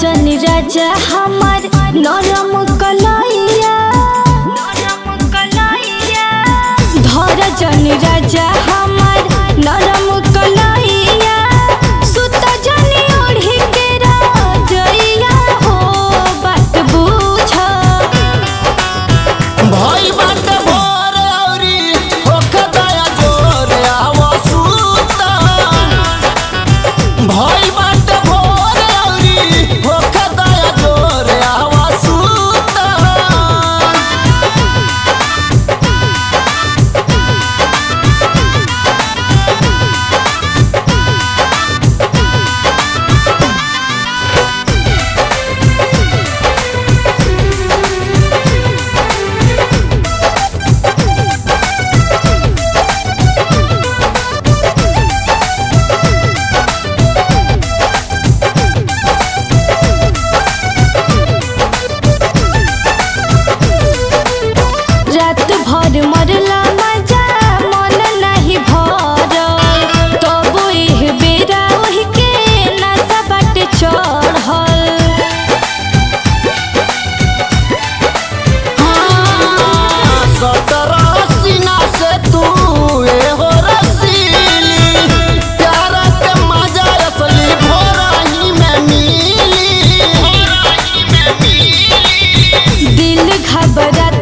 कंचन राजा हमार नरम घबरात